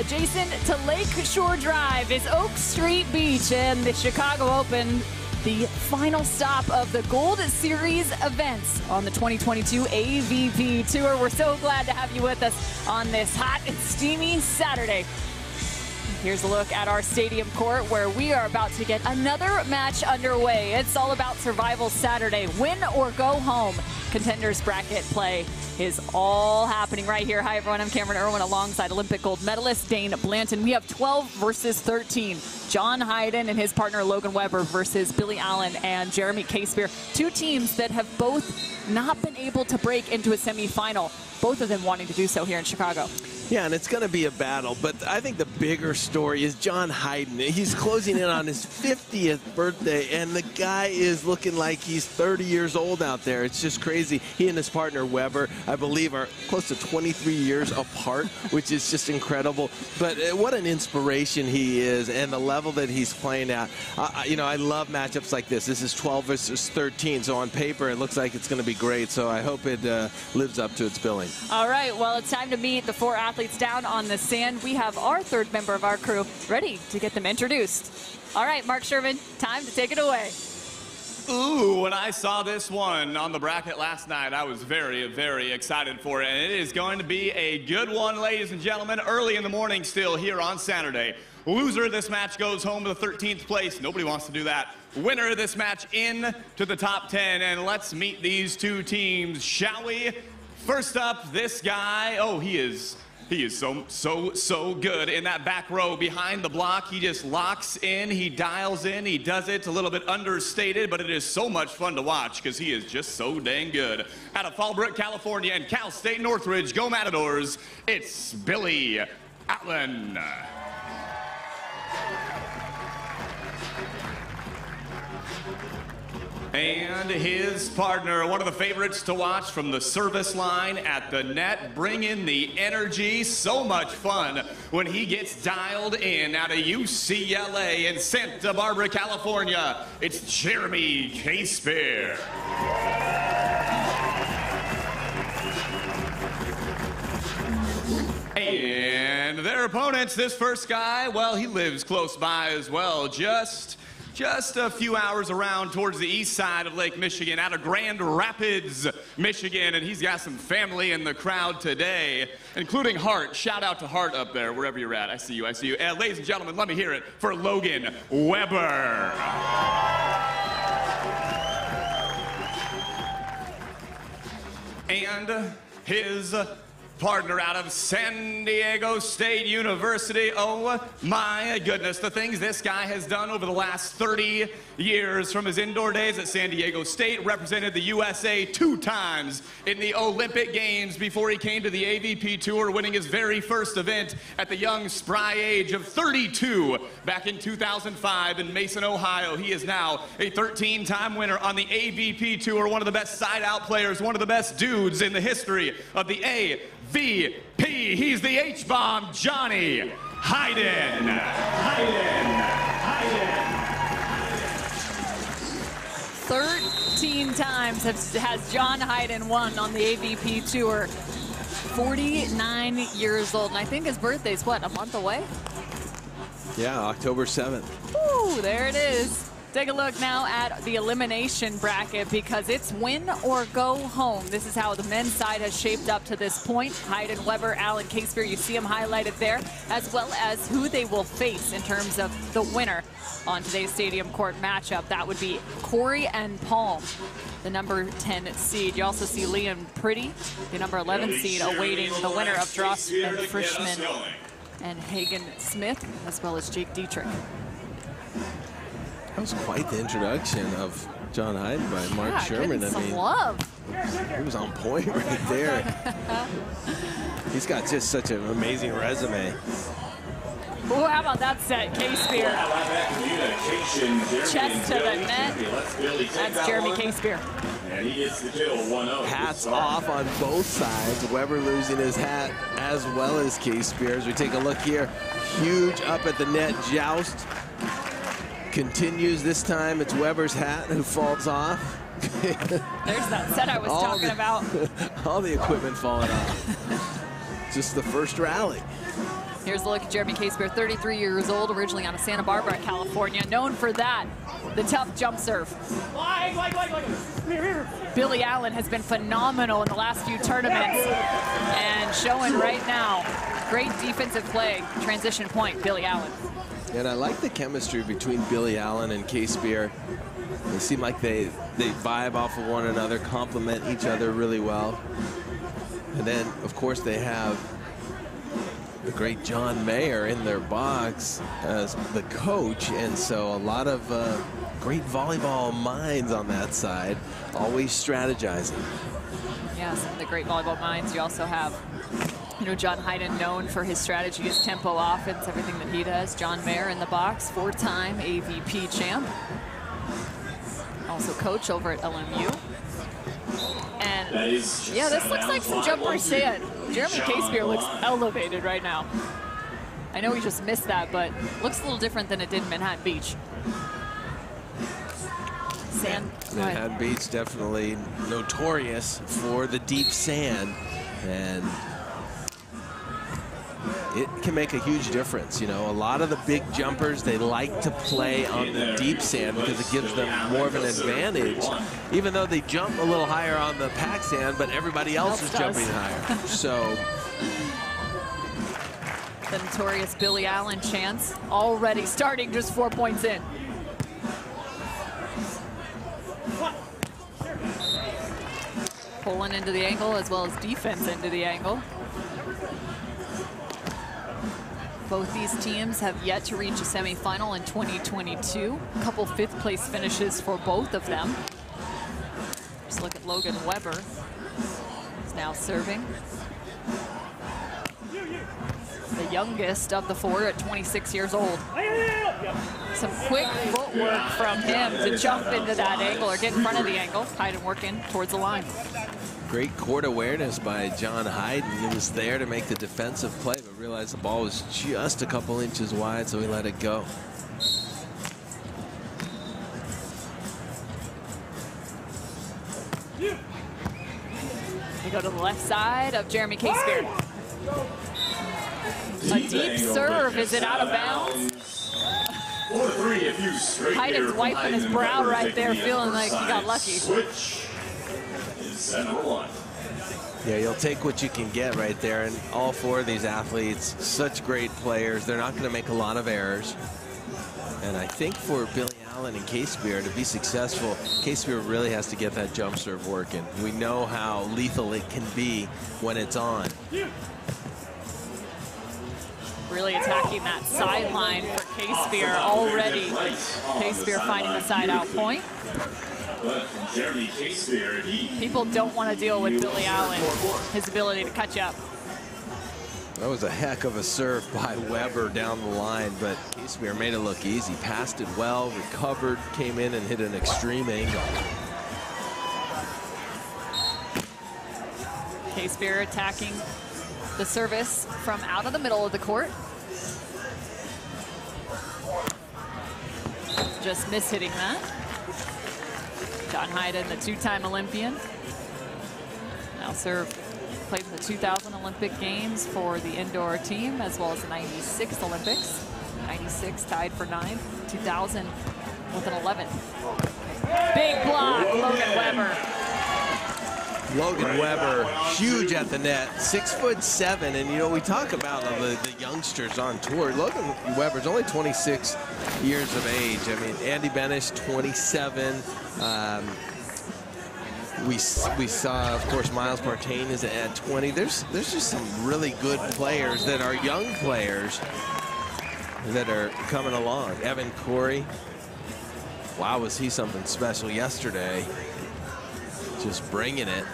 Adjacent to Lake Shore Drive is Oak Street Beach and the Chicago Open, the final stop of the Gold Series events on the 2022 AVP Tour. We're so glad to have you with us on this hot and steamy Saturday. Here's a look at our stadium court where we are about to get another match underway. It's all about Survival Saturday. Win or go home. Contenders bracket play is all happening right here. Hi, everyone. I'm Cameron Irwin alongside Olympic gold medalist Dain Blanton. We have 12 versus 13. John Hyden and his partner Logan Webber versus Billy Allen and Jeremy Casebeer. Two teams that have both not been able to break into a semifinal. Both of them wanting to do so here in Chicago. Yeah, and it's going to be a battle, but I think the bigger story is John Hyden. He's closing in on his 50th birthday, and the guy is looking like he's 30 years old out there. It's just crazy. He and his partner Webber, I believe, are close to 23 years apart, which is just incredible. But uh, what an inspiration he is, and the level that he's playing at. You know, I love matchups like this. This is 12 versus 13, so on paper it looks like it's going to be great. So I hope it uh, lives up to its billing. All right, well, it's time to meet the four athletes athletes down on the sand. We have our third member of our crew ready to get them introduced. All right, Mark Sherman, time to take it away. Ooh, when I saw this one on the bracket last night, I was very, very excited for it. And it is going to be a good one, ladies and gentlemen, early in the morning still here on Saturday. Loser of this match goes home to the 13th place. Nobody wants to do that. Winner of this match in to the top 10. And let's meet these two teams, shall we? First up, this guy. Oh, he is he is so, so, so good in that back row behind the block. He just locks in, he dials in, he does it a little bit understated, but it is so much fun to watch because he is just so dang good. Out of Fallbrook, California and Cal State Northridge, go Matadors, it's Billy Allen. And his partner, one of the favorites to watch from the service line at the net, bring in the energy. So much fun when he gets dialed in out of UCLA in Santa Barbara, California. It's Jeremy Casebeer. And their opponents, this first guy, well, he lives close by as well. Just just a few hours around towards the east side of Lake Michigan, out of Grand Rapids, Michigan, and he's got some family in the crowd today, including Hart. Shout out to Hart up there, wherever you're at. I see you, I see you. And ladies and gentlemen, let me hear it for Logan Webber. And his partner out of San Diego State University. Oh my goodness, the things this guy has done over the last 30 years from his indoor days at San Diego State, represented the USA two times in the Olympic Games before he came to the AVP Tour, winning his very first event at the young, spry age of 32 back in 2005 in Mason, Ohio. He is now a 13-time winner on the AVP Tour, one of the best side-out players, one of the best dudes in the history of the A VP. He's the H-bomb, Johnny Hyden. Hyden. Hyden. 13 times has, has John Hyden won on the AVP Tour. 49 years old, and I think his birthday's what, a month away? Yeah, October 7th. Ooh, there it is. Take a look now at the elimination bracket because it's win or go home. This is how the men's side has shaped up to this point. Hyden, Webber, Allen, Casebeer, you see them highlighted there, as well as who they will face in terms of the winner on today's Stadium Court matchup. That would be Corey and Palm, the number 10 seed. You also see Liam Pretty, the number 11 seed, awaiting the winner of Dross and Frischman and Hagen Smith, as well as Jake Dietrich. That was quite the introduction of John Hyden by Mark yeah, Sherman. I mean, love. he was on point right there. He's got just such an amazing resume. Ooh, how about that set? Casebeer. Chest to the net. That's Jeremy Casebeer. And he gets the kill 1-0. Hats off on both sides. Webber losing his hat as well as Casebeer. As we take a look here, huge up at the net joust continues. This time it's Webber's hat who falls off. There's that set I was All talking the- about. All the equipment falling off. Just the first rally. Here's a look at Jeremy Casebeer, 33 years old, originally out of Santa Barbara, California, known for that, the tough jump serve. Billy Allen has been phenomenal in the last few tournaments and showing right now great defensive play. Transition point, Billy Allen. And I like the chemistry between Billy Allen and Casebeer. They seem like they, they vibe off of one another, complement each other really well. And then, of course, they have the great John Mayer in their box as the coach. And so a lot of uh, great volleyball minds on that side, always strategizing. Some the great volleyball minds. You also have, you know, John Hyden known for his strategy, his tempo offense, everything that he does. John Mayer in the box, four-time AVP champ. Also coach over at LMU. And yeah, this looks like some jumper sand. Jeremy Casebeer looks elevated right now. I know we just missed that, but looks a little different than it did in Manhattan Beach. Sand. Manhattan Beach definitely notorious for the deep sand and it can make a huge difference. You know, a lot of the big jumpers, they like to play on the deep sand because it gives them more of an advantage, even though they jump a little higher on the pack sand, but everybody else is jumping higher. So the notorious Billy Allen chance already starting just four points in. Pulling into the angle as well as defense into the angle. Both these teams have yet to reach a semifinal in 2022. A couple fifth place finishes for both of them. Just look at Logan Webber. He's now serving. The youngest of the four at 26 years old. Some quick footwork from him to jump into that angle or get in front of the angle. Hyden working towards the line. Great court awareness by John Hyden. He was there to make the defensive play, but realized the ball was just a couple inches wide, so he let it go. We go to the left side of Jeremy Casebeer. A deep serve. Is it out of bounds? Hyden's wiping his brow right there, feeling like he got lucky. Switch one. Yeah, you'll take what you can get right there. And all four of these athletes, such great players. They're not going to make a lot of errors. And I think for Billy Allen and Casebeer to be successful, Casebeer really has to get that jump serve working. We know how lethal it can be when it's on. Really attacking that sideline for Casebeer already. Casebeer finding the side out point. People don't want to deal with Billy Allen, his ability to catch up. That was a heck of a serve by Webber down the line, but Casebeer made it look easy. Passed it well, recovered, came in and hit an extreme angle. Casebeer attacking the service from out of the middle of the court. Just miss hitting that. John Hyden, the two-time Olympian. Now serve, played in the 2000 Olympic Games for the indoor team, as well as the 96 Olympics. 96 tied for ninth, 2000 with an 11. Big block, Logan Webber. Logan Webber, huge at the net, six foot seven. And, you know, we talk about the, the youngsters on tour. Logan Webber's only 26 years of age. I mean, Andy Benesch, 27. Um, we, we saw, of course, Miles Partain is at 20. There's, there's just some really good players that are young players that are coming along. Evan Corey, Wow, was he something special yesterday. Just bringing it.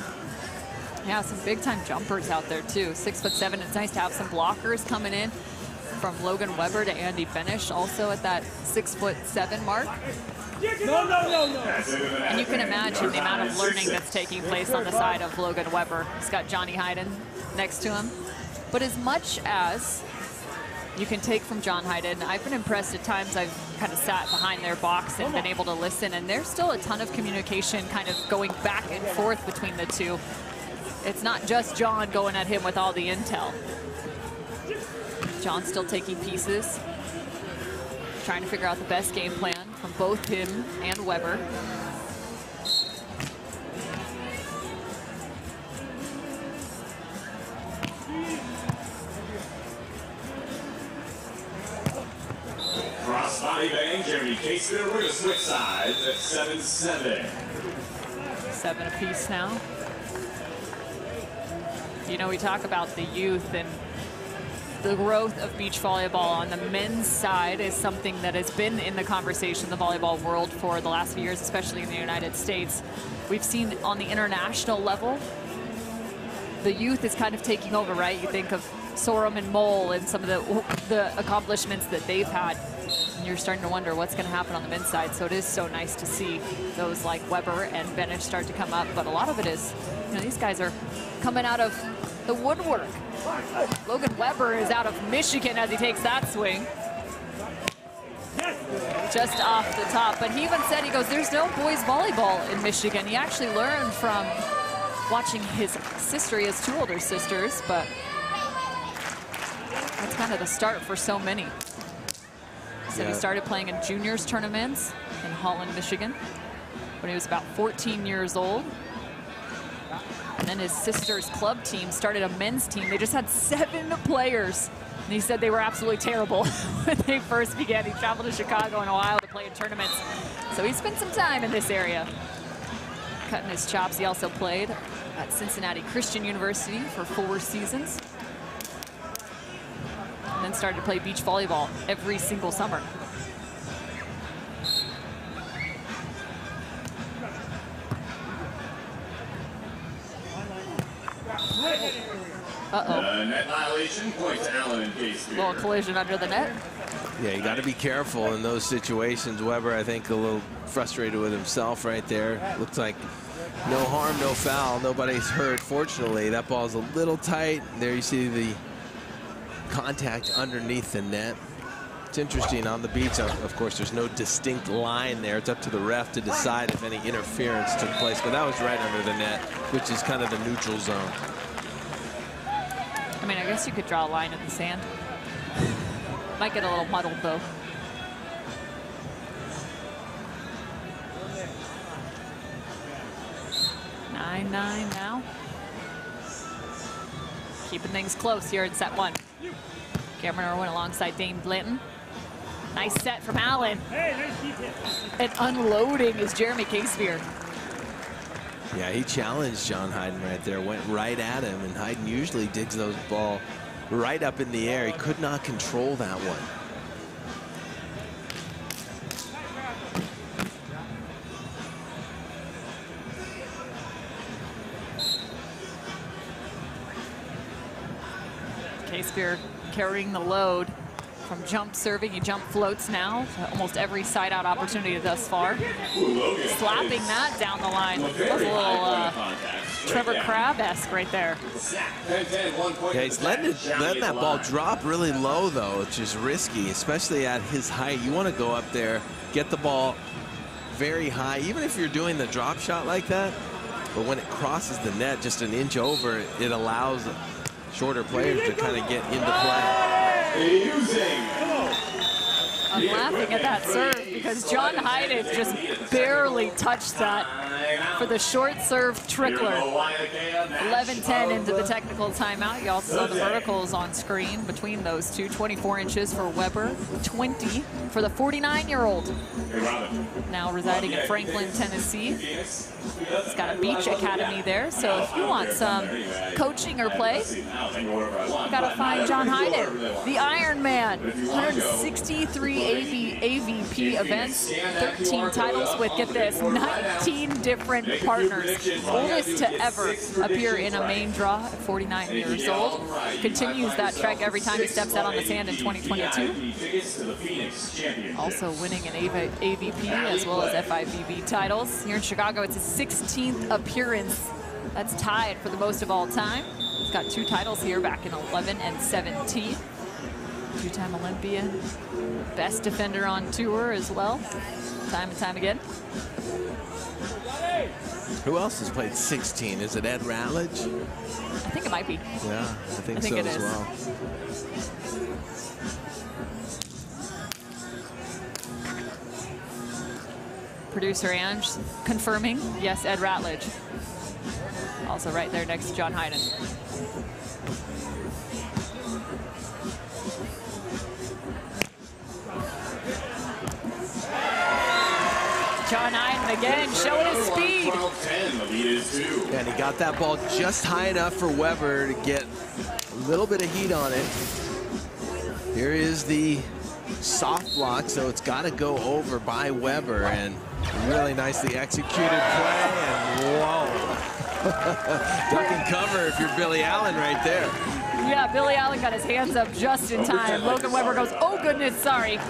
Yeah, some big time jumpers out there too. Six foot seven. It's nice to have some blockers coming in from Logan Webber to Andy Benesch, also at that six foot seven mark. No, no, no, no. And you can imagine the amount of learning that's taking place on the side of Logan Webber. He's got Johnny Hyden next to him. But as much as you can take from John Hyden, I've been impressed at times. I've kind of sat behind their box and been able to listen, and there's still a ton of communication kind of going back and forth between the two. It's not just John going at him with all the intel. John still taking pieces, trying to figure out the best game plan from both him and Webber. Cross body bang, Jeremy Casey. We're going to switch sides at 7-7. Seven apiece now. You know, we talk about the youth and the growth of beach volleyball on the men's side is something that has been in the conversation, the volleyball world, for the last few years, especially in the United States. We've seen on the international level, the youth is kind of taking over, right? You think of Sorum and Mol and some of the, the accomplishments that they've had. And you're starting to wonder what's going to happen on the men's side. So it is so nice to see those like Webber and Benesch start to come up. But a lot of it is, you know, these guys are coming out of the woodwork. Logan Webber is out of Michigan as he takes that swing. Just off the top. But he even said, he goes, there's no boys volleyball in Michigan. He actually learned from watching his sister. He has two older sisters, but that's kind of the start for so many. He said he started playing in juniors tournaments in Holland, Michigan when he was about 14 years old. And then his sister's club team started a men's team. They just had seven players. And he said they were absolutely terrible when they first began. He traveled to Chicago and Ohio to play in tournaments. So he spent some time in this area. Cutting his chops. He also played at Cincinnati Christian University for four seasons. And then started to play beach volleyball every single summer. Uh, net violation, point to Allen and Casey. Little collision under the net. Yeah, you got to be careful in those situations. Webber, I think, a little frustrated with himself right there. Looks like no harm, no foul. Nobody's hurt. Fortunately, that ball's a little tight. There you see the contact underneath the net. It's interesting on the beach. Of of course, there's no distinct line there. It's up to the ref to decide if any interference took place. But that was right under the net, which is kind of the neutral zone. I mean, I guess you could draw a line in the sand. Might get a little muddled, though. Nine, nine now. Keeping things close here in set one. Cameron Irwin alongside Dain Blanton. Nice set from Allen. And unloading is Jeremy Casebeer. Yeah, he challenged John Hyden right there, went right at him, and Hyden usually digs those ball right up in the air. He could not control that one. Casebeer carrying the load from jump serving. He jump floats now. Almost every side out opportunity thus far. Slapping that down the line. That was a little uh, Trevor Crabb-esque right there. Yeah, he's letting, it, letting that ball drop really low, though, which is risky, especially at his height. You want to go up there, get the ball very high, even if you're doing the drop shot like that. But when it crosses the net just an inch over, it allows shorter players to kind of get into play. Using. I'm laughing at that serve because John Hyden just barely touched that for the short serve trickler. 11-10 into the technical timeout. You also saw the verticals on screen between those two. 24 inches for Webber, 20 for the 49-year-old. Now residing in Franklin, Tennessee. He's got a beach academy there, so if you want some coaching or play, you gotta find John Hyden, the Iron Man. 163 AV, AVP events, 13 titles with, get this, 19 different partners. Oldest to ever appear in a main draw at 49 years old. Continues that trek every time he steps out on the sand in 2022. Also winning an AV, AVP as well as FIVB titles. Here in Chicago, it's his 16th appearance. That's tied for the most of all time. He's got two titles here back in 11 and 17. Two-time Olympian, best defender on tour as well, time and time again. Who else has played 16? Is it Ed Ratledge? I think it might be. Yeah, I think, I think so as is. well. Producer Ange confirming, yes, Ed Ratledge. Also right there next to John Hyden. John Hyden again showing his speed. 12-10, the lead is two. And he got that ball just high enough for Webber to get a little bit of heat on it. Here is the soft block, so it's got to go over by Webber, and really nicely executed play, and whoa. Duck and cover if you're Billy Allen right there. Yeah, Billy Allen got his hands up just in time. Logan Webber goes, oh goodness, sorry.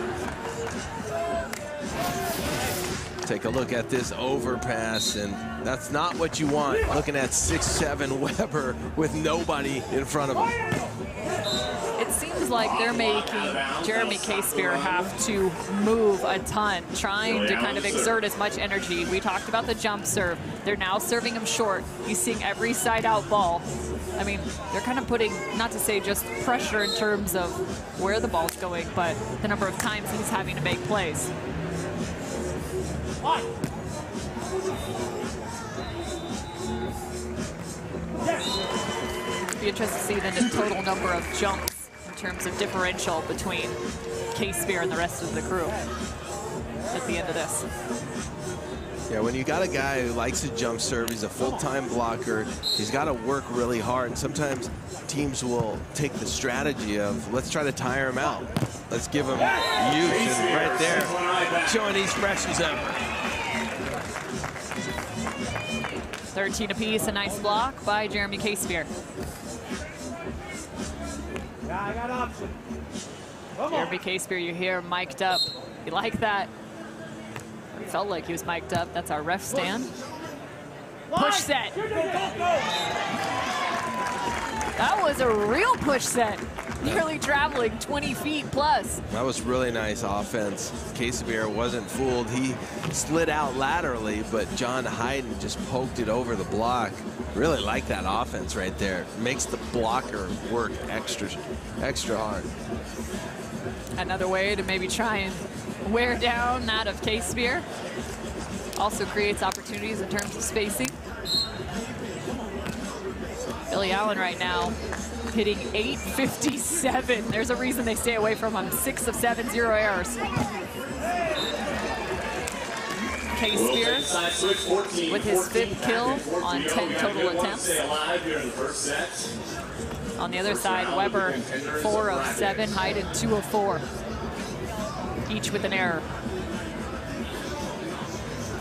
Take a look at this overpass, and that's not what you want, looking at 6'7 Webber with nobody in front of him. It seems like they're making Jeremy Casebeer have to move a ton, trying to kind of exert as much energy. We talked about the jump serve. They're now serving him short. He's seeing every side out ball. I mean, they're kind of putting, not to say just pressure in terms of where the ball's going, but the number of times he's having to make plays. Be interested to see then the total number of jumps in terms of differential between Casebeer and the rest of the crew at the end of this. Yeah, when you got a guy who likes to jump serve, he's a full-time blocker, he's got to work really hard. And sometimes teams will take the strategy of, let's try to tire him out. Let's give him use. And right there, showing he's fresh as ever. 13 apiece, a nice block by Jeremy Casebeer. Yeah, I got option. Jeremy Casebeer, you hear mic'd up. You like that? It felt like he was mic'd up. That's our ref stand. Push set. That was a real push set. Nearly traveling 20 feet plus. That was really nice offense. Casebeer wasn't fooled. He slid out laterally, but John Hyden just poked it over the block. Really like that offense right there. Makes the blocker work extra, extra hard. Another way to maybe try and wear down that of Casebeer. Also creates opportunities in terms of spacing. Billy Allen right now hitting 857. There's a reason they stay away from him. Six of seven, zero errors. We'll Spears side switch 14, with his fifth kill back and 14 on 10 total attempts. On the other side, Webber, four of seven, Hyden, two of four. Each with an error.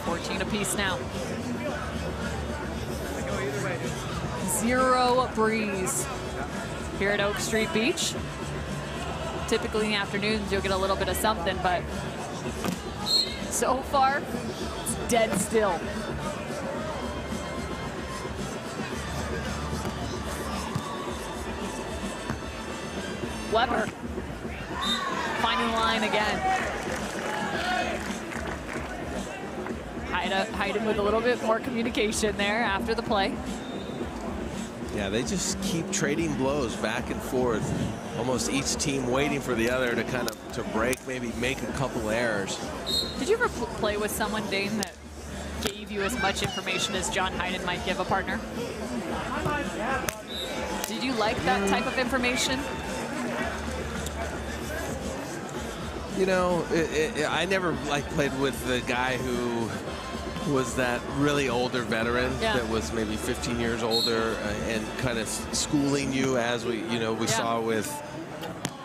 14 apiece now. Zero breeze here at Oak Street Beach. Typically in the afternoons, you'll get a little bit of something, but so far, it's dead still. Webber finding line again. Hyden, Hyden with a little bit more communication there after the play. Yeah, they just keep trading blows back and forth. Almost each team waiting for the other to kind of to break, maybe make a couple errors. Did you ever pl- play with someone, Dain, that gave you as much information as John Hyden might give a partner? Did you like that mm. type of information? You know, it, it, I never like played with the guy who was that really older veteran Yeah. that was maybe 15 years older uh, and kind of schooling you as we, you know, we Yeah. saw with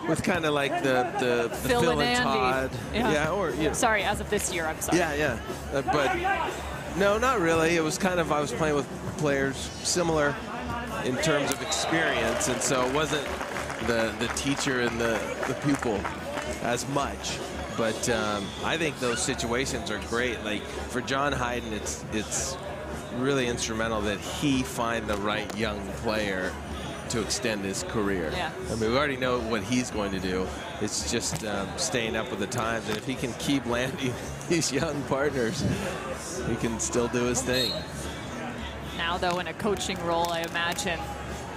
with kind of like the the, the Phil Phil, and and. Todd, Yeah. or you know, Sorry, as of this year, I'm sorry. yeah, yeah, Uh, but no, not really. It was kind of I was playing with players similar in terms of experience, and so it wasn't the the teacher and the the pupil as much. But um, I think those situations are great. Like for John Hyden, it's it's really instrumental that he find the right young player to extend his career. Yeah. I mean, we already know what he's going to do. It's just um, staying up with the times, and if he can keep landing these young partners, he can still do his thing. Now, though, in a coaching role, I imagine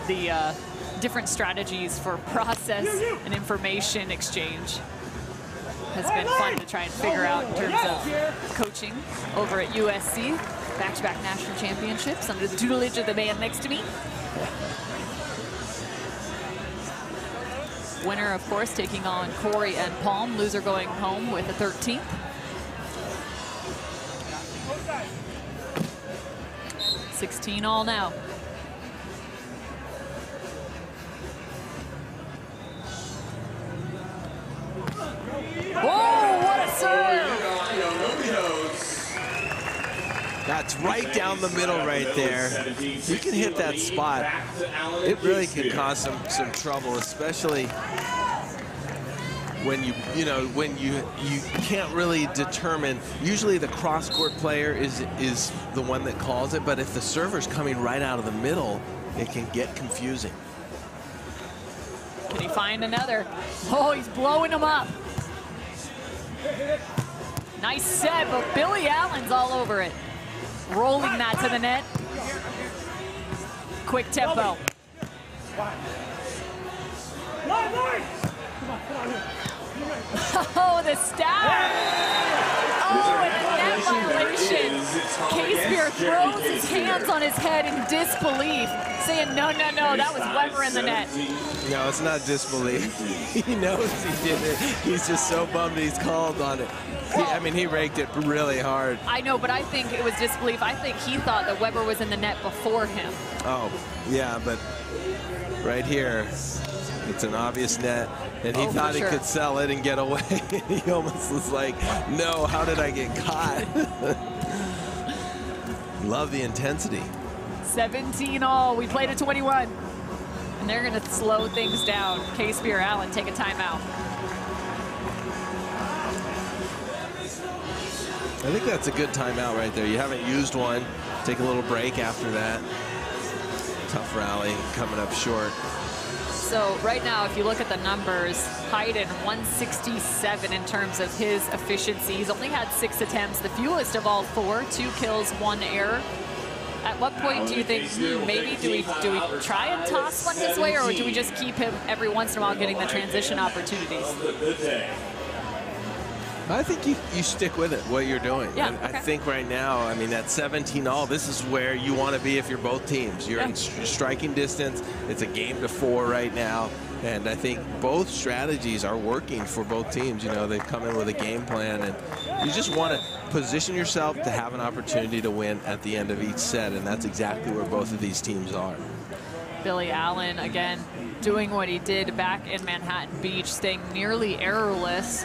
the uh, different strategies for process and information exchange has been fun to try and figure out in terms of coaching over at USC. Back-to-back national championships under the tutelage of the man next to me. Winner, of course, taking on Corey and Palm. Loser going home with a 13th. Sixteen all now. Oh, what a serve! That's right down the middle right there. You can hit that spot. It really can cause some, some trouble, especially when you you know when you you can't really determine usually the cross court player is is the one that calls it but if the server's coming right out of the middle it can get confusing Can he find another? Oh, he's blowing him up. Nice set, but Billy Allen's all over it. Rolling that to the net. Quick tempo. Oh, the stab. Oh, and a violation. Casebeer throws his hands on his head in disbelief, saying, no, no, no, that was Webber in the net. no it's not disbelief he knows he did it he's just so bummed he's called on it he, I mean he raked it really hard I know, but I think it was disbelief. I think he thought that Webber was in the net before him. oh yeah but right here it's an obvious net and he Oh, thought he sure. could sell it and get away he almost was like no how did I get caught love the intensity 17 all. We played a 21. And they're going to slow things down. Casebeer Allen take a timeout. I think that's a good timeout right there. You haven't used one. Take a little break after that. Tough rally coming up short. So right now, if you look at the numbers, Hyden 167 in terms of his efficiency. He's only had six attempts, the fewest of all four, two kills, one error. At what point do you think maybe do we do we try and toss one his way, or do we just keep him every once in a while getting the transition opportunities? I think you, you stick with it, what you're doing. Yeah, And I okay. think right now, I mean, at 17 all, this is where you want to be if you're both teams. You're Yeah. in stri- striking distance. It's a game to four right now. And I think both strategies are working for both teams. You know, they've come in with a game plan, and you just want to position yourself to have an opportunity to win at the end of each set. And that's exactly where both of these teams are. Billy Allen again doing what he did back in Manhattan Beach, staying nearly errorless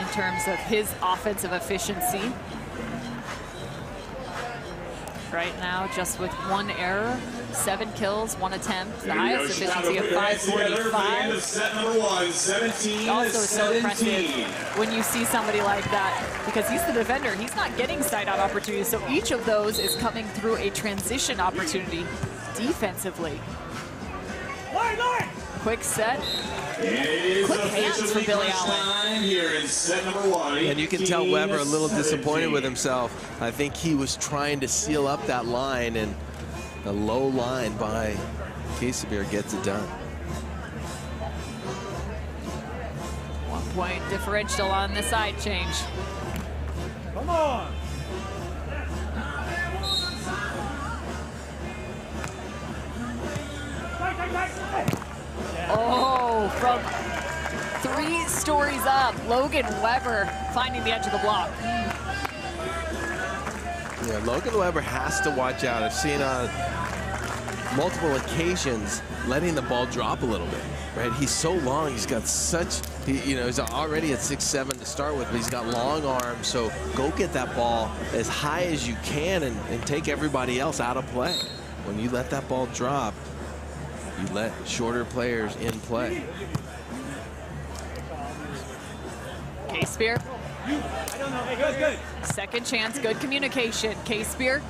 in terms of his offensive efficiency. Right now, just with one error, seven kills, one attempt, the highest efficiency of 545. Set number one, 17 Also so impressive when you see somebody like that because he's the defender. He's not getting side out opportunities. So each of those is coming through a transition opportunity defensively. Quick set. It is Quick hands for Billy Allen. here in set number one. And you can tell Webber a little disappointed with himself. I think he was trying to seal up that line, and a low line by Casebeer gets it done. One point differential on the side change. Come on. Oh, from three stories up, Logan Webber finding the edge of the block. Yeah, Logan Webber has to watch out. I've seen on multiple occasions letting the ball drop a little bit. Right, he's so long. He's got such, he, you know, he's already at six seven to start with, but he's got long arms. So go get that ball as high as you can and, and take everybody else out of play. When you let that ball drop, you let shorter players in play. Casebeer, Hey, good, good. second chance, good communication. Casebeer,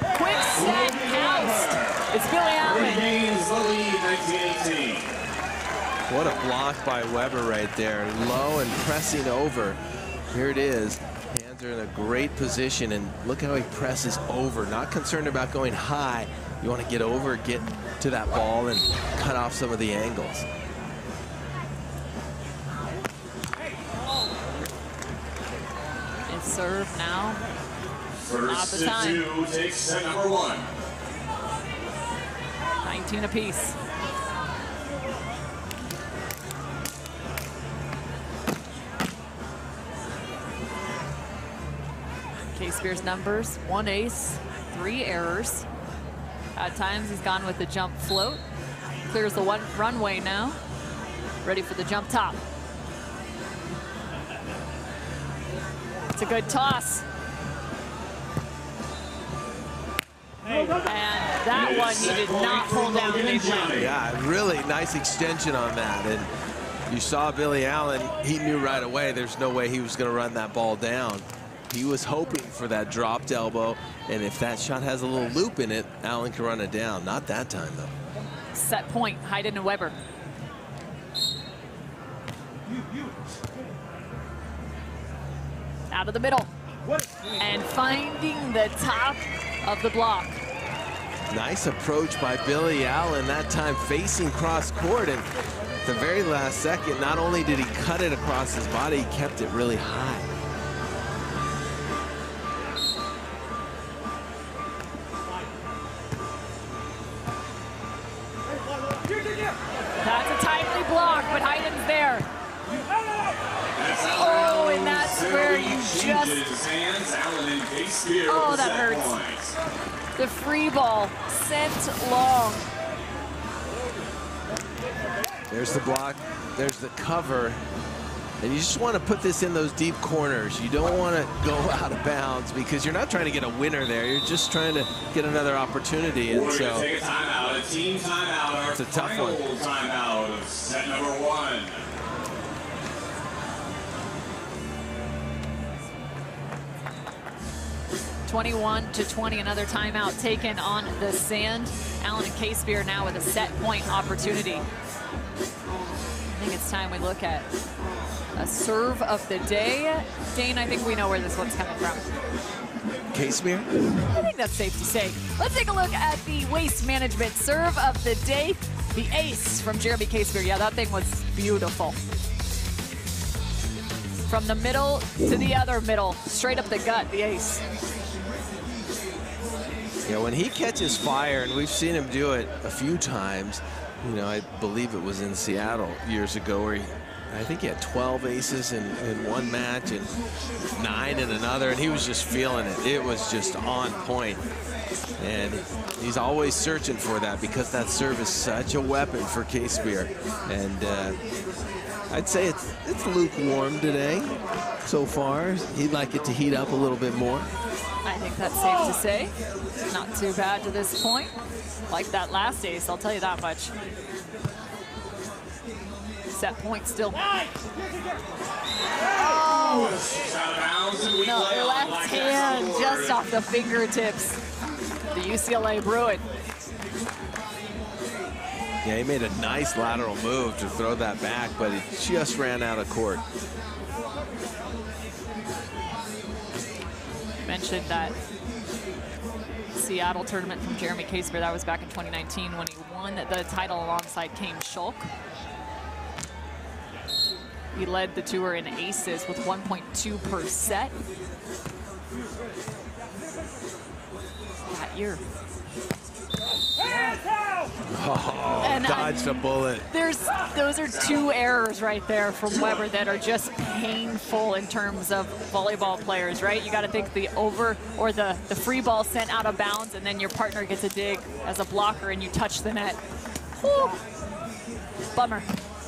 quick set, housed. It's Billy Allen. Regains the lead, 1918. What a block by Webber right there. Low and pressing over. Here it is. Hands are in a great position, and look how he presses over. Not concerned about going high. You want to get over, get to that ball, and cut off some of the angles. His serve now. First the to time. two takes set number one. 19 apiece. K Spears numbers, one ace, three errors. At times he's gone with the jump float. Clears the one runway now. Ready for the jump top. It's a good toss. And that one he did not pull down big one. Yeah, really nice extension on that. And you saw Billy Allen, he knew right away there's no way he was going to run that ball down. He was hoping for that dropped elbow, and if that shot has a little loop in it, Allen can run it down. Not that time, though. Set point, Hyden and Webber. Out of the middle. And finding the top of the block. Nice approach by Billy Allen, that time facing cross court. And at the very last second, not only did he cut it across his body, he kept it really high. The free ball sent long. There's the block, there's the cover. And you just want to put this in those deep corners. You don't want to go out of bounds because you're not trying to get a winner there. You're just trying to get another opportunity. And We're so take a timeout, a team timeout, It's a tough one. timeout of set number one. Twenty-one to 20, another timeout taken on the sand. Allen and Casebeer now with a set point opportunity. I think it's time we look at a serve of the day. Dain, I think we know where this one's coming from. Casebeer? I think that's safe to say. Let's take a look at the waste management serve of the day. The ace from Jeremy Casebeer. Yeah, that thing was beautiful. From the middle to the other middle, straight up the gut, the ace. Yeah, when he catches fire, and we've seen him do it a few times, you know, I believe it was in Seattle years ago where he, I think he had 12 aces in, in one match and nine in another, and he was just feeling it. It was just on point. And he's always searching for that because that serve is such a weapon for Casebeer. And uh, I'd say it's, it's lukewarm today so far. He'd like it to heat up a little bit more. I think that's safe to say. Not too bad to this point. Like that last ace, I'll tell you that much. Set point still. Out of bounds and we No, left hand just off the fingertips. The UCLA Bruin. Yeah, he made a nice lateral move to throw that back, but it just ran out of court. Mentioned that Seattle tournament from Jeremy Casebeer. That was back in 2019 when he won the title alongside Chaim Schalk. He led the tour in aces with 1.2 per set. That year. Oh, And dodged a bullet. There's those are two errors right there from Webber that are just painful in terms of volleyball players, right? You got to think the over or the the free ball sent out of bounds, and then your partner gets a dig as a blocker, and you touch the net. Whew. Bummer.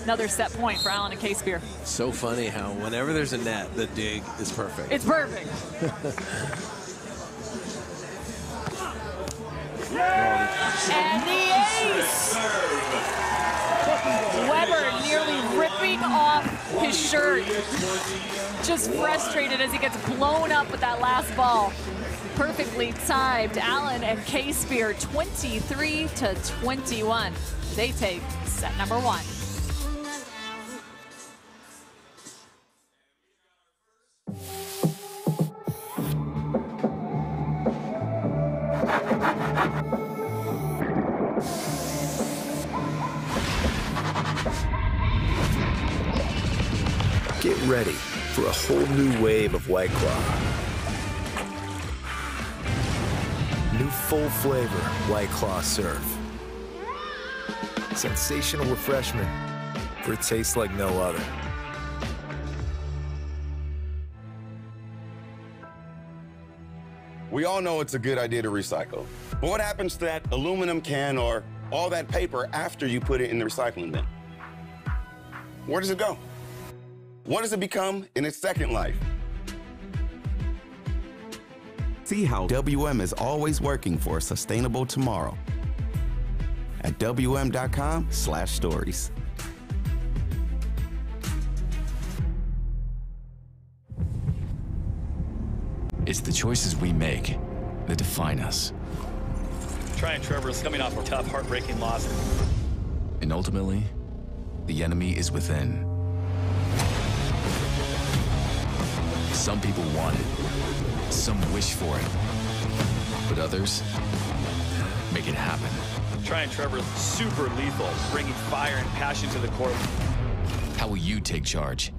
Another set point for Allen and Casebeer. So funny how whenever there's a net, the dig is perfect. It's perfect. and the ace. Webber nearly ripping off his shirt. Just frustrated as he gets blown up with that last ball. Perfectly timed. Allen and Casebeer 23 to 21. They take set number one. Whole new wave of White Claw. New full flavor White Claw Surf. Sensational refreshment for a taste like no other. We all know it's a good idea to recycle. But what happens to that aluminum can or all that paper after you put it in the recycling bin? Where does it go? What does it become in its second life? See how WM is always working for a sustainable tomorrow at wm.com/stories. It's the choices we make that define us. Tri and Trevor is coming off a tough, heartbreaking loss. And ultimately, the enemy is within. Some people want it, some wish for it, but others make it happen. Tryon Trevor, super lethal, bringing fire and passion to the court. How will you take charge?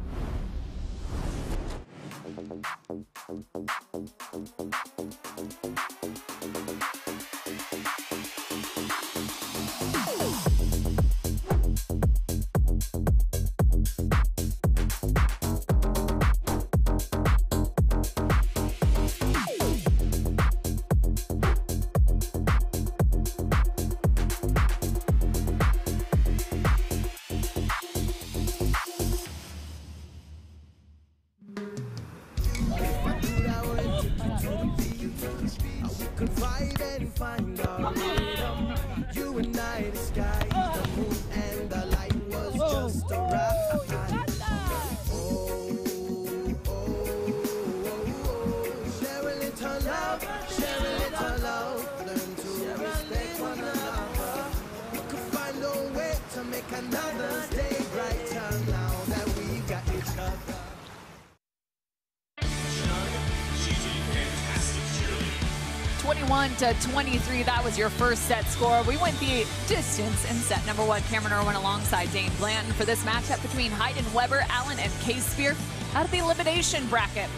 To 23. That was your first set score. We went the distance in set number one. Camryn Irwin alongside Dain Blanton for this matchup between Hyden Webber, Allen, and Casebeer out of the elimination bracket.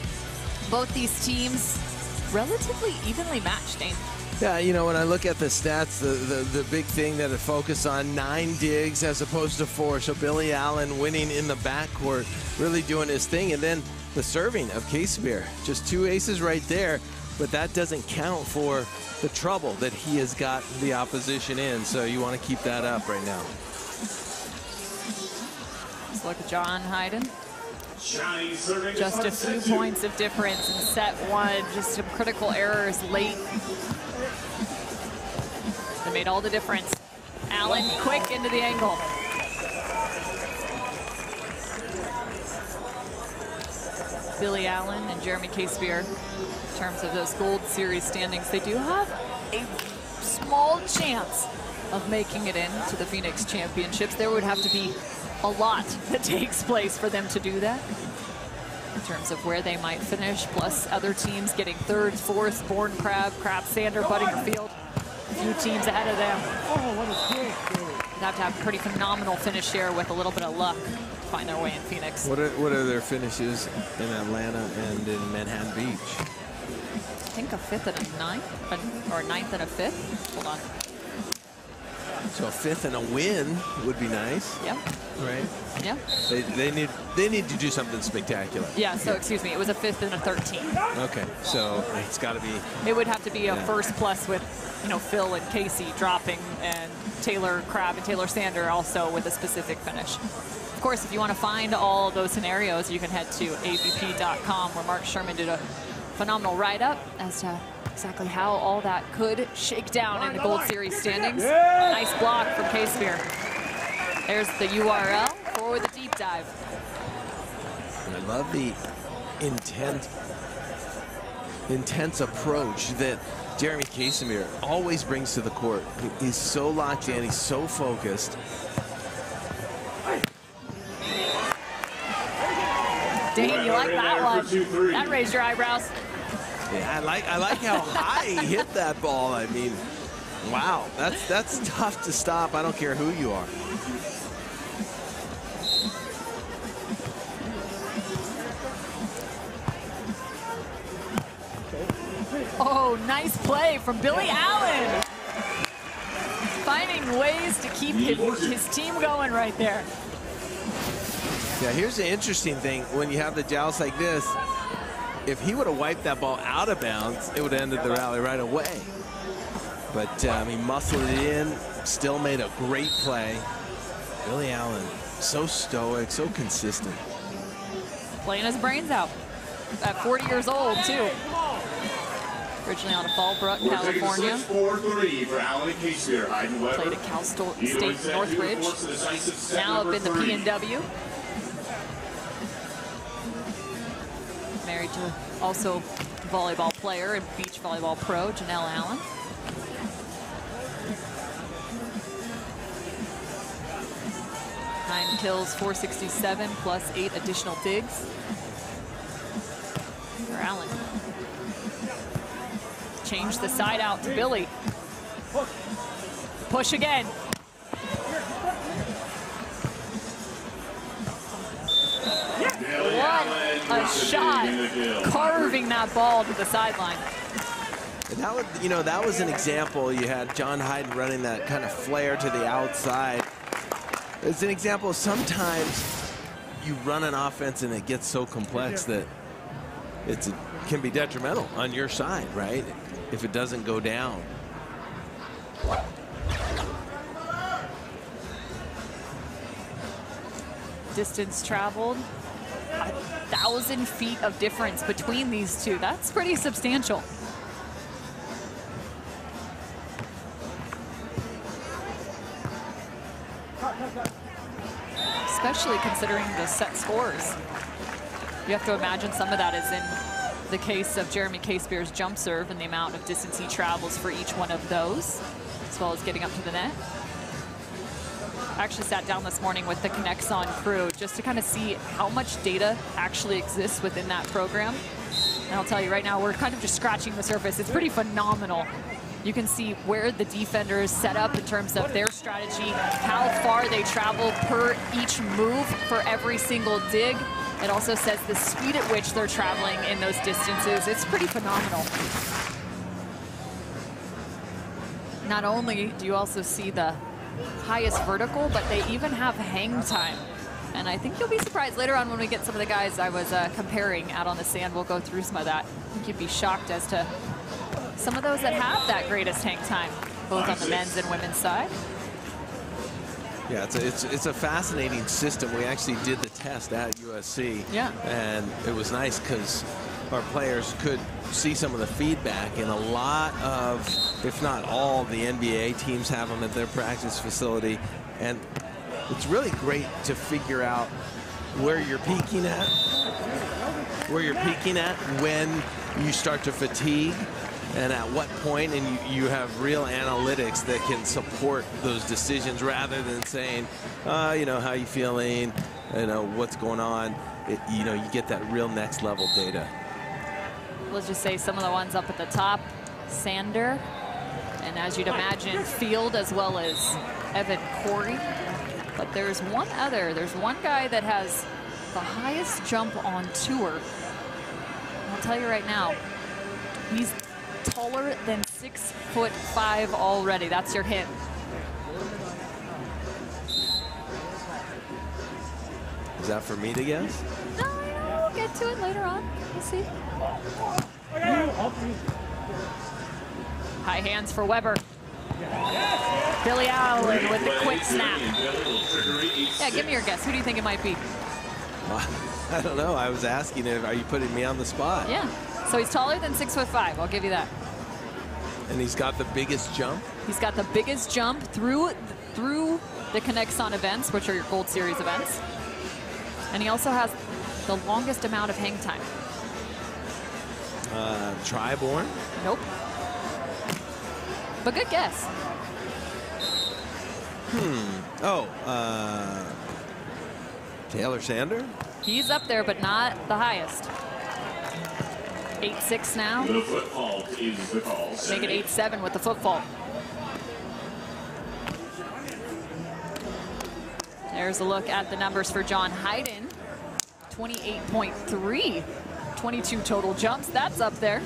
Both these teams relatively evenly matched, Dain. Yeah, you know, when I look at the stats, the, the, the big thing that it focus on, nine digs as opposed to four. So Billy Allen winning in the backcourt, really doing his thing. And then the serving of Casebeer. just two aces right there. But that doesn't count for the trouble that he has got the opposition in. So you want to keep that up right now. Let's look at John Hyden. Just a few points of difference in set one. Just some critical errors late. That made all the difference. Allen quick into the angle. Billy Allen and Jeremy Casebeer, in terms of those Gold Series standings, they do have a small chance of making it into the Phoenix Championships. There would have to be a lot that takes place for them to do that in terms of where they might finish, plus other teams getting third, fourth, Bourne Crabb, Crabb Sander, Butterfield, a few teams ahead of them. Oh, what a kick. They'd have to have a pretty phenomenal finish here with a little bit of luck to find their way in Phoenix. What are, what are their finishes in Atlanta and in Manhattan Beach? I think a fifth and a ninth, or a ninth and a fifth. Hold on. So a fifth and a win would be nice, Yep. right? Yep. They, they need they need to do something spectacular. Yeah, so excuse me, it was a fifth and a 13. Okay, so it's got to be It would have to be a Yeah. first plus with, you know, Phil and Casey dropping and Taylor Crabb and Taylor Sander also with a specific finish. Of course, if you want to find all those scenarios, you can head to avp.com where Mark Sherman did a phenomenal write-up as to exactly how all that could shake down in the Gold Series standings. Nice block from Casebeer. There's the URL for the deep dive. I love the intent, intense approach that Jeremy Casebeer always brings to the court. He's so locked in, he's so focused. Dain, you like that one? That raised your eyebrows. Yeah, I like I like how high he hit that ball. I mean, Wow, that's that's tough to stop. I don't care who you are. Oh, nice play from Billy Allen. Finding ways to keep his, his team going right there. Yeah, here's the interesting thing. When you have the joust like this, if he would have wiped that ball out of bounds, it would have ended the rally right away. But um, he muscled it in, still made a great play. Billy Allen, so stoic, so consistent. Playing his brains out. At 40 years old, too. Originally out of Fallbrook, We're California. switch 4-3 for Allen and Casey Hyden Webber. Played at Cal Sto- State Northridge. the decisive set Now up in the three. Married to also volleyball player and beach volleyball pro, Janelle Allen. Nine kills, 467, plus eight additional digs. For Allen. Change the side out to Billy. Push again. What a shot. Carving that ball to the sideline. And that was, you know, that was an example. You had John Hyden running that kind of flare to the outside. It's an example. Sometimes you run an offense and it gets so complex that it can be detrimental on your side, right? If it doesn't go down. Distance traveled. A thousand feet of difference between these two. That's pretty substantial. Especially considering the set scores. You have to imagine some of that is in the case of Jeremy Casebeer's jump serve and the amount of distance he travels for each one of those, as well as getting up to the net. I actually sat down this morning with the Kinexon crew just to kind of see how much data actually exists within that program. And I'll tell you right now, we're kind of just scratching the surface. It's pretty phenomenal. You can see where the defender is set up in terms of their strategy, how far they travel per each move for every single dig. It also says the speed at which they're traveling in those distances. It's pretty phenomenal. Not only do you also see the highest vertical, but they even have hang time. And I think you'll be surprised later on when we get some of the guys I was uh, comparing out on the sand. We'll go through some of that. I think you'd be shocked as to some of those that have that greatest hang time, both on the men's and women's side. Yeah, it's a, it's, it's a fascinating system. We actually did the test at USC. Yeah. And it was nice because our players could see some of the feedback and a lot of, if not all, the NBA teams have them at their practice facility. And it's really great to figure out where you're peaking at, where you're peaking at when you start to fatigue and at what point and you, you have real analytics that can support those decisions rather than saying uh, you know how you feeling? You know what's going on? It, you know you get that real next level data. Let's just say some of the ones up at the top, Sander, and as you'd imagine, Field as well as Evan Cory. But there's one other, there's one guy that has the highest jump on tour. I'll tell you right now, he's taller than six foot five already. That's your hint. is that for me to guess No, we'll get to it later on. We'll see. High hands for Webber. Billy Allen with the quick snap. Yeah, give me your guess. Who do you think it might be? I don't know I was asking if are you putting me on the spot Yeah. So he's taller than six foot five. I'll give you that. and he's got the biggest jump He's got the biggest jump through through the Kinexon events, which are your Gold Series events. And he also has the longest amount of hang time. uh, Tri Bourne Nope. But good guess. Hmm. Oh, uh, Taylor Sander? He's up there, but not the highest. 8-6 now. The foot is the call. Make it 8-7 with the footfall. There's a look at the numbers for John Hyden. 28.3, 22 total jumps. That's up there.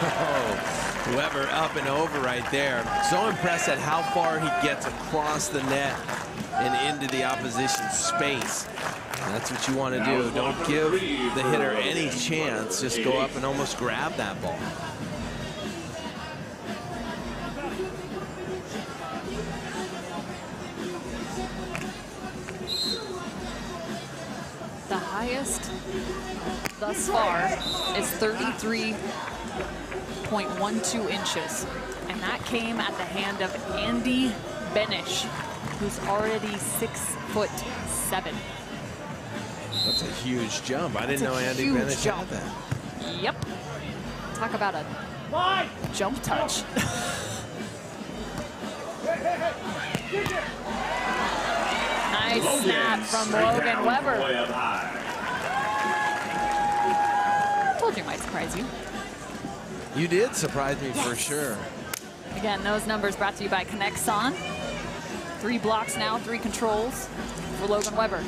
Oh, Webber up and over right there. So impressed at how far he gets across the net and into the opposition space. That's what you want to do. Don't give the hitter any chance. Just go up and almost grab that ball. Highest thus far is 33.12 inches. And that came at the hand of Andy Benesch, who's already six foot seven. That's a huge jump. I didn't know Andy huge Benesch jump. had that. Yep. Talk about a jump touch. nice snap from Logan Webber. Way up high. Told you it might surprise you. You did surprise me for sure. Again, those numbers brought to you by Kinexon. Three blocks now, three controls for Logan Webber.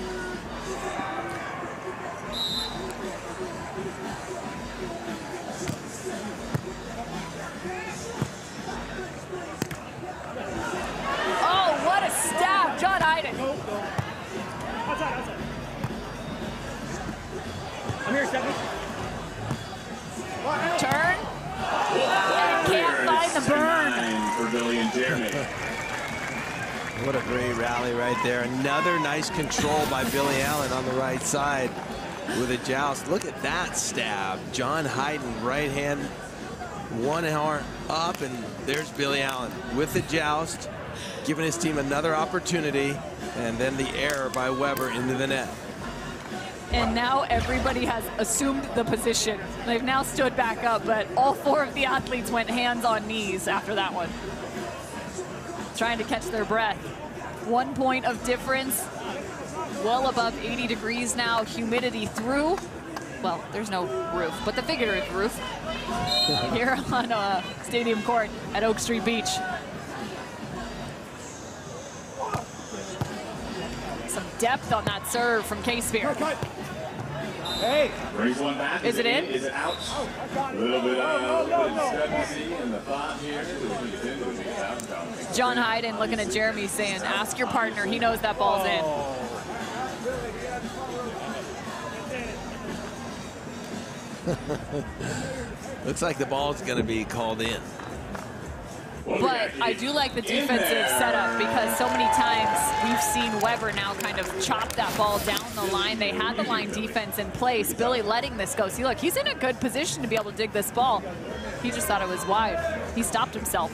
What a great rally right there. Another nice control by Billy Allen on the right side with a joust. Look at that stab. John Hyden, right hand, one arm up, and there's Billy Allen with the joust, giving his team another opportunity, and then the error by Webber into the net. And now everybody has assumed the position. They've now stood back up, but all four of the athletes went hands on knees after that one. Trying to catch their breath. One point of difference, well above 80 degrees now, humidity through. Well, there's no roof, but the figurative roof here on uh, Stadium Court at Oak Street Beach. Some depth on that serve from Casebeer. Hey. Brings one back. Is it in? Is it out? Oh, A little bit uh, oh, of discrepancy in the thought here. John Hyden looking at Jeremy saying, ask your partner. He knows that ball's in. Oh. Looks like the ball's going to be called in. But I do like the defensive setup because so many times we've seen Webber now kind of chop that ball down the line. They had the line defense in place. Billy letting this go. See, look, he's in a good position to be able to dig this ball. He just thought it was wide. He stopped himself.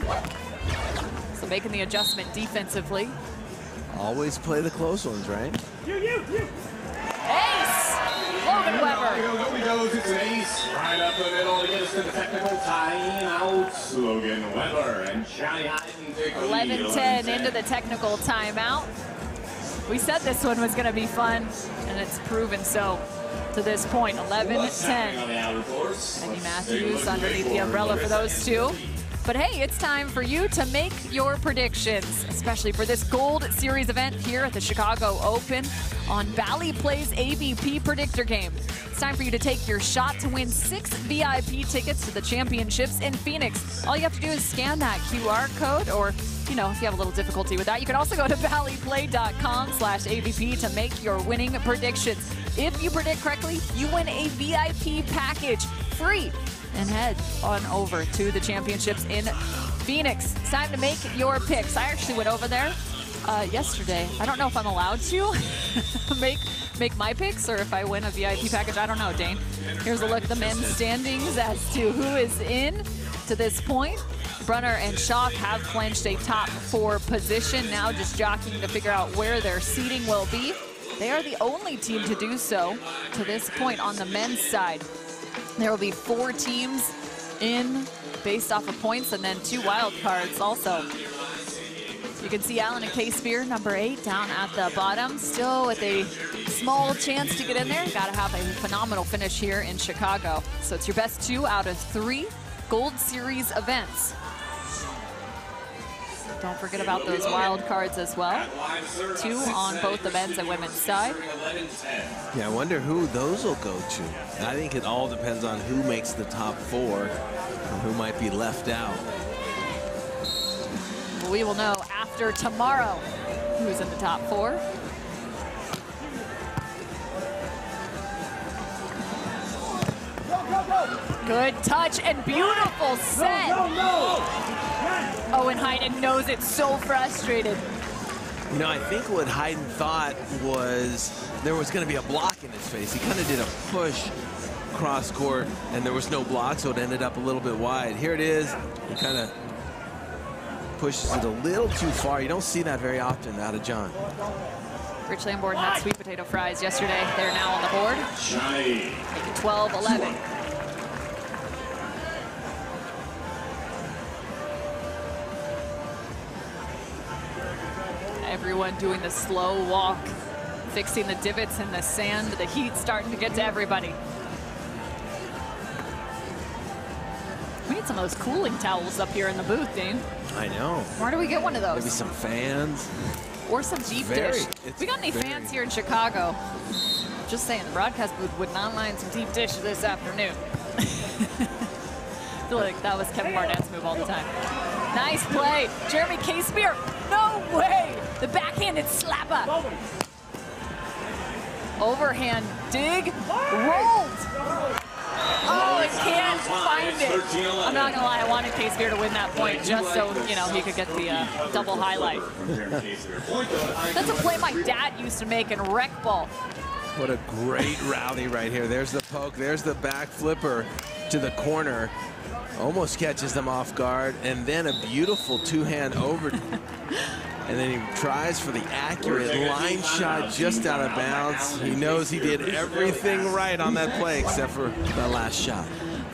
So making the adjustment defensively. Always play the close ones, right? You, you, you. Webber. Right up the middle to get to the technical. Logan Webber and Johnny Hyden take 11-10 into the technical timeout. We said this one was going to be fun, and it's proven so to this point. 11-10. Eddie Matthews underneath the umbrella for those two. But hey, it's time for you to make your predictions, especially for this Gold Series event here at the Chicago Open on Valley Plays AVP Predictor Game. It's time for you to take your shot to win six VIP tickets to the championships in Phoenix. All you have to do is scan that QR code or you know, if you have a little difficulty with that, you can also go to valleyplay.com slash AVP to make your winning predictions. If you predict correctly, you win a VIP package free and head on over to the championships in Phoenix. It's time to make your picks. I actually went over there uh, yesterday. I don't know if I'm allowed to make make my picks or if I win a VIP package. I don't know, Dain. Here's a look at the men's standings as to who is in to this point. Brunner and Schalk have clinched a top four position. Now just jockeying to figure out where their seating will be. They are the only team to do so to this point on the men's side. There will be four teams in based off of points and then two wild cards also. You can see Allen and Casebeer, number eight, down at the bottom, still with a small chance to get in there. Got to have a phenomenal finish here in Chicago. So it's your best two out of three Gold Series events. Don't forget about those wild cards as well. Two on both the men's and women's side. Yeah, I wonder who those will go to. I think it all depends on who makes the top four and who might be left out. We will know after tomorrow who's in the top four. Good touch and beautiful set. Owen Hyden knows it's so frustrated. You know, I think what Hyden thought was there was going to be a block in his face. He kind of did a push cross court, and there was no block, so it ended up a little bit wide. Here it is. He kind of pushes it a little too far. You don't see that very often out of John. Rich Lamborn had sweet potato fries yesterday. They're now on the board. Johnny. Make it 12-11. Everyone doing the slow walk, fixing the divots in the sand. The heat starting to get to everybody. We need some of those cooling towels up here in the booth, Dain. I know. Where do we get one of those? Maybe some fans. Or some deep dish. We got any very- fans here in Chicago? Just saying, the broadcast booth would not mind some deep dish this afternoon. I feel like that was Kevin Barnett's move all the time. Nice play. Jeremy Casebeer. No way. The backhanded slap up. Overhand dig. Rolled. Oh, I can't find it. I'm not gonna lie, I wanted. Spear to win that point just so, you know, he could get the uh, double highlight. That's a play my dad used to make in rec ball. What a great rally right here. There's the poke. There's the back flipper to the corner. Almost catches them off guard. And then a beautiful two-hand over. and then he tries for the accurate line shot just out of bounds. He knows he did everything right on that play except for that last shot.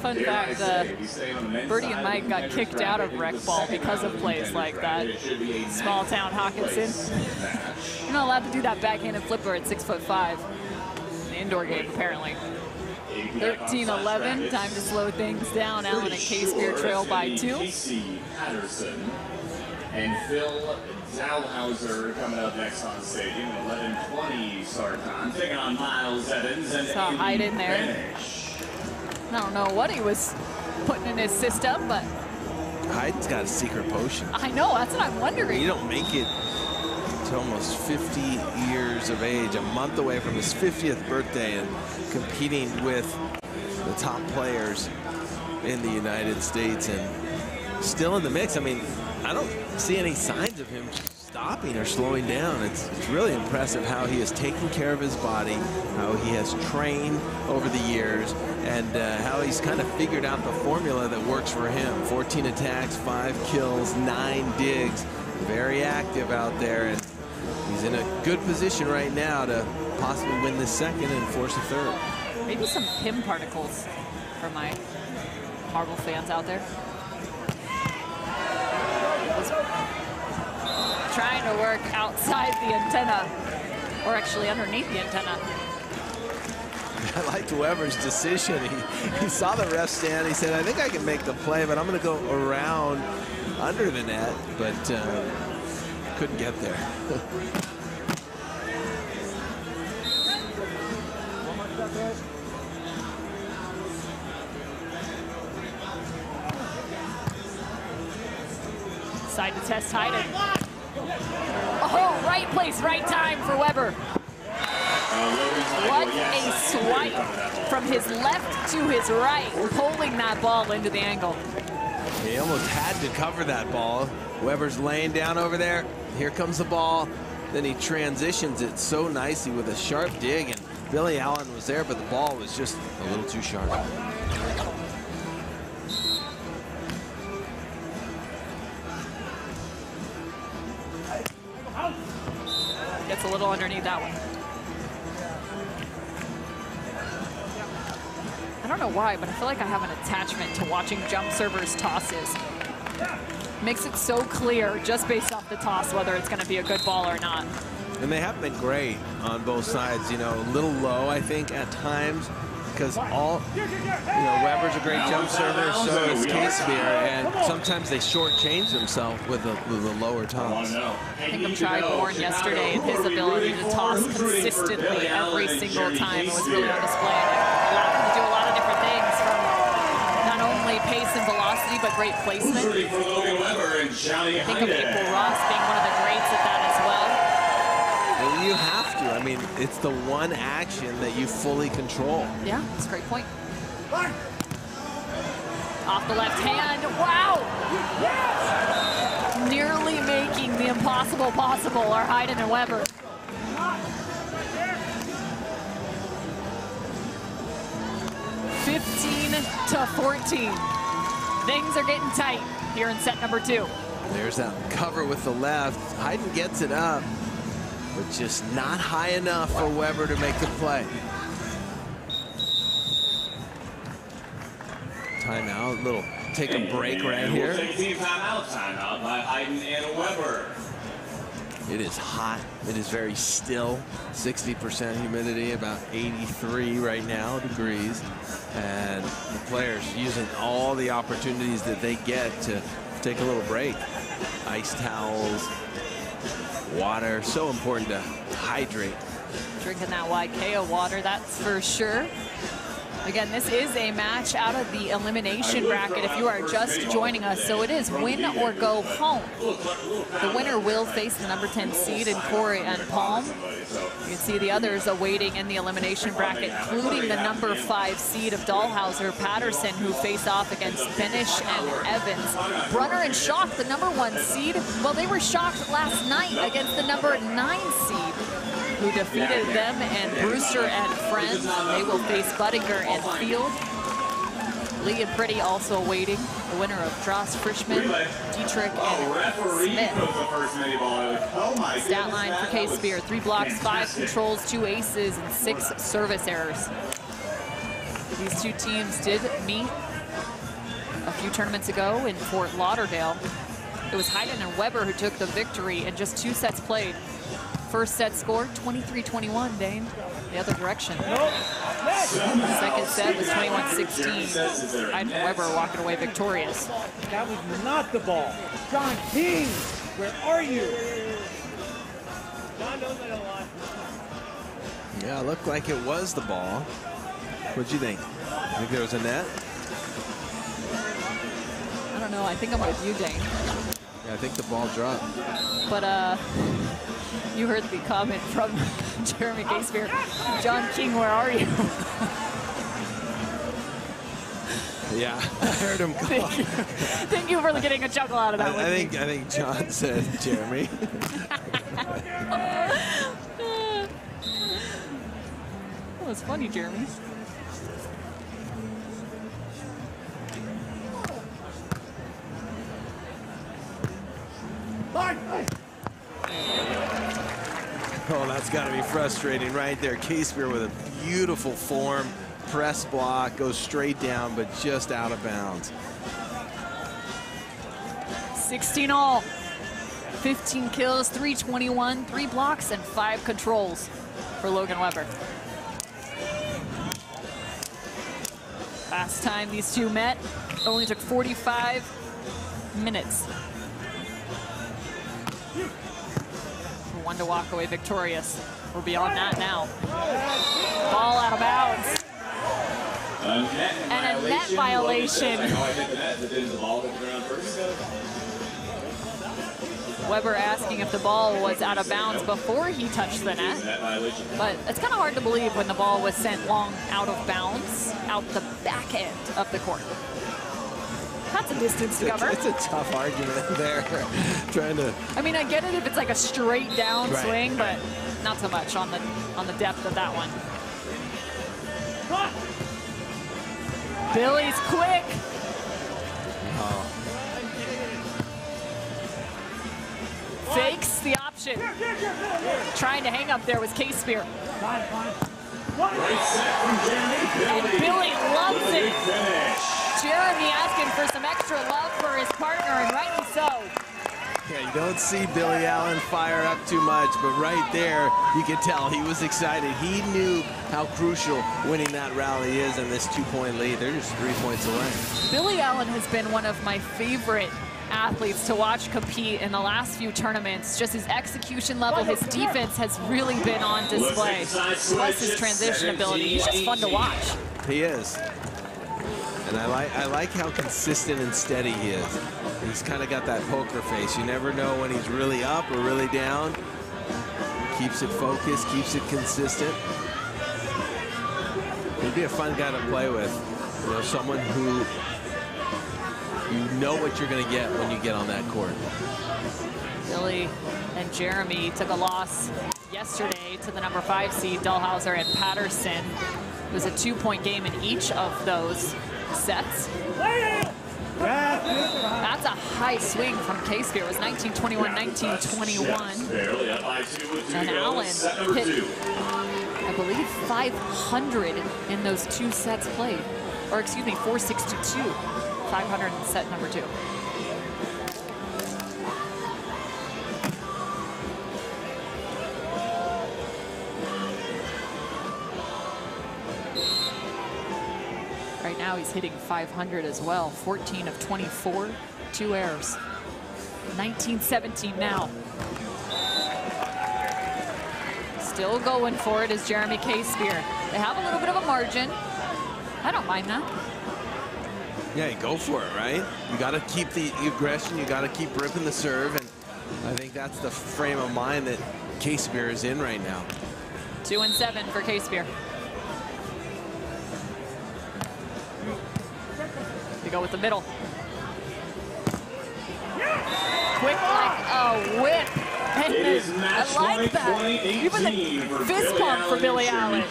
Fun fact, uh, Birdie and Mike got kicked out of rec ball because of plays like that. Small town Hawkinson. You're not allowed to do that backhanded flipper at six foot five. The indoor game, apparently. 13-11, time to slow things down. Allen and Casebeer trail by two. Casey Patterson and Phil Dalhausser coming up next on stadium. 11:20 start time. Taking on Miles Evans and Saw Aiden Hyde in there. Benesch. I don't know what he was putting in his system, but Hyde's got a secret potion. I know, that's what I'm wondering. You don't make it to almost 50 years of age, a month away from his 50th birthday and competing with the top players in the United States and still in the mix. I mean, I don't see any signs of him stopping or slowing down. It's, it's really impressive how he has taken care of his body, how he has trained over the years, and uh, how he's kind of figured out the formula that works for him. 14 attacks, five kills, nine digs. Very active out there, and he's in a good position right now to possibly win the second and force a third. Maybe some Pym particles for my Marvel fans out there. Trying to work outside the antenna, or actually underneath the antenna. I liked Webber's decision. He, he saw the ref stand. He said, I think I can make the play, but I'm going to go around under the net, but uh, couldn't get there. Side to test Hyden. Oh, right place, right time for Webber. What a swipe from his left to his right, pulling that ball into the angle. He almost had to cover that ball. Webber's laying down over there. Here comes the ball. Then he transitions it so nicely with a sharp dig, and Billy Allen was there, but the ball was just a little too sharp. Little underneath that one. I don't know why, but I feel like I have an attachment to watching jump servers tosses. Makes it so clear just based off the toss whether it's going to be a good ball or not. And they have been great on both sides. You know, a little low, I think, at times, because all, you know, Webber's a great jump server, so is Casebeer, and sometimes they shortchange themselves with a, with a lower toss. Hingham tried Warren yesterday and his ability to toss consistently every single time. Was really on display. And it allowed him to do a lot of different things from not only pace and velocity, but great placement. Birdie for Logan Webber and Johnny Think of April Ross being one of the greats at that as well. And you have to. I mean, it's the one action that you fully control. Yeah, that's a great point. Off the left hand. Wow! Yes. Nearly making the impossible possible are Hyden and Webber. Fifteen to fourteen. Things are getting tight here in set number two. There's that cover with the left. Hyden gets it up, but just not high enough for Webber to make the play. Timeout, little take a break right here. We'll take team timeout. Timeout by Hyden and Webber. It is hot. It is very still. 60% humidity, about 83 right now degrees. And the players using all the opportunities that they get to take a little break. Ice towels, water, so important to hydrate. Drinking that YKO water, that's for sure. Again, this is a match out of the elimination bracket if you are just joining us. So it is win or go home. The winner will face the number 10 seed in Corey and Palm. You can see the others awaiting in the elimination bracket, including the number five seed of Dalhausser Patterson, who face off against Benesch and Evans. Brunner and Schalk, the number one seed. Well, they were shocked last night against the number nine seed who defeated them and Brewster and friends. They will face Budinger and Field. Lee and Pretty also awaiting the winner of Dross, Frischman, Dietrich, and Smith. Stat line for Casebeer, three blocks, five controls, two aces, and six service errors. These two teams did meet a few tournaments ago in Fort Lauderdale. It was Hyden and Webber who took the victory in just two sets played. First set score, 23-21, Dain. The other direction. Second set was 21-16. Hyden and Webber walking away victorious. That was not the ball. John King, where are you? John knows I don't lie. Yeah, it looked like it was the ball. What'd you think? I think there was a net? I don't know. I think I'm with you, Dain. Yeah, I think the ball dropped. But uh, you heard the comment from Jeremy Casebeer. John King, where are you? Yeah, I heard him call. Thank you. Thank you for getting a chuckle out of that I, one. I think I think John said Jeremy. That was funny, Jeremy. Oh, that's got to be frustrating right there. Casebeer with a beautiful form, press block, goes straight down, but just out of bounds. 16 all. 15 kills, 321, three blocks, and five controls for Logan Webber. Last time these two met, only took 45 minutes. One to walk away victorious. We're beyond that now. Ball out of bounds. And a net violation. Webber asking if the ball was out of bounds before he touched the net. But it's kind of hard to believe when the ball was sent long out of bounds, out the back end of the court. That's a distance to It's, cover. it's a tough argument there, trying to. I mean, I get it if it's like a straight down Right, swing, but not so much on the on the depth of that one. Billy's quick. Oh. Fakes the option. Trying to hang up there was Casebeer. And Billy loves it. Jeremy asking for some extra love for his partner, and rightly so. Yeah, you don't see Billy Allen fire up too much, but right there, you could tell he was excited. He knew how crucial winning that rally is in this two-point lead. They're just three points away. Billy Allen has been one of my favorite athletes to watch compete in the last few tournaments. Just his execution level, his defense has really been on display. Plus his transition ability. He's just fun to watch. He is. And I like I like how consistent and steady he is. He's kind of got that poker face. You never know when he's really up or really down. Keeps it focused, keeps it consistent. He'd be a fun guy to play with. You know, someone who you know what you're going to get when you get on that court. Billy and Jeremy took a loss yesterday to the number five seed, Dalhausser and Patterson. It was a two-point game in each of those sets. That's a high swing from Casebeer. It was 1921, 1921. Barely up by two with two And. Allen hit. I believe, 500 in those two sets played. Or excuse me, 462. 500 in set number two. Now he's hitting 500 as well. 14 of 24, two errors. 1917 now. Still going for it is Jeremy Casebeer. They have a little bit of a margin. I don't mind that. Yeah, you go for it, right? You got to keep the aggression. You got to keep ripping the serve. And I think that's the frame of mind that Casebeer is in right now. Two and seven for K. go with the middle. Quick like a whip. And It is match I like point that. 2018 Even the for fist Billy pump for Billy Allen.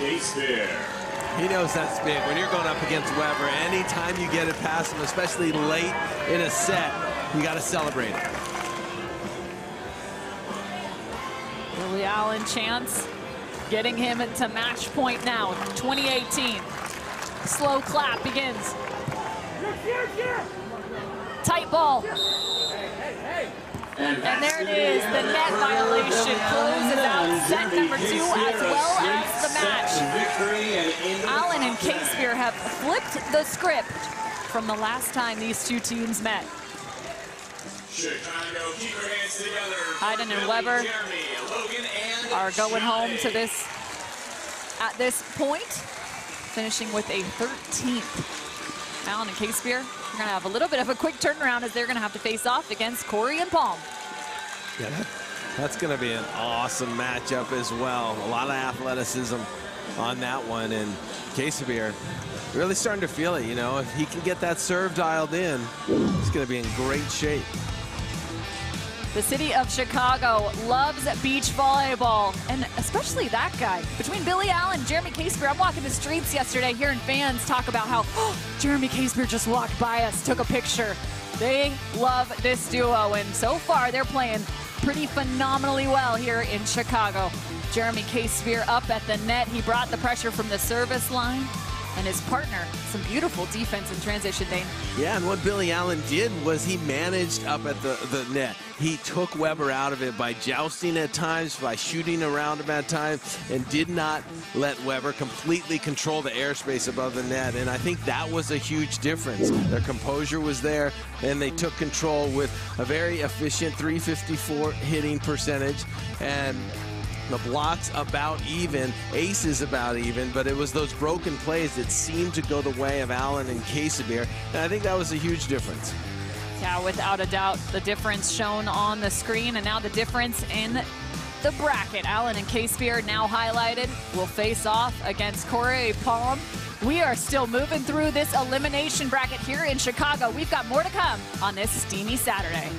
He knows that's big. When you're going up against Webber, anytime you get it past him, especially late in a set, you got to celebrate it. Billy Allen chance getting him into match point now. 2018. Slow clap begins. Tight ball. And, there it is. The net violation closes out set number two as well as the match. Victory and in Allen and Casebeer have flipped the script from the last time these two teams met. Chicago, keep your hands together. Hyden and Webber Jeremy, are going home to this at this point, finishing with a 13th. Allen and Casebeer are going to have a little bit of a quick turnaround as they're going to have to face off against Corey and Palm. Yeah, that, that's going to be an awesome matchup as well. A lot of athleticism on that one. And Casebeer really starting to feel it, you know. If he can get that serve dialed in, he's going to be in great shape. The city of Chicago loves beach volleyball, and especially that guy. Between Billy Allen and Jeremy Casebeer, I'm walking the streets yesterday hearing fans talk about how oh, Jeremy Casebeer just walked by us, took a picture. They love this duo, and so far they're playing pretty phenomenally well here in Chicago. Jeremy Casebeer up at the net. He brought the pressure from the service line, and his partner, some beautiful defense in transition, Dain. Yeah, and what Billy Allen did was he managed up at the, the net. He took Webber out of it by jousting at times, by shooting around him at times, and did not let Webber completely control the airspace above the net. And I think that was a huge difference. Their composure was there, and they took control with a very efficient 354 hitting percentage. And the blocks about even, aces about even, but it was those broken plays that seemed to go the way of Allen and Casebeer, and I think that was a huge difference. Yeah, without a doubt, the difference shown on the screen, and now the difference in the bracket. Allen and Casebeer now highlighted will face off against Cory Pym. We are still moving through this elimination bracket here in Chicago. We've got more to come on this steamy Saturday.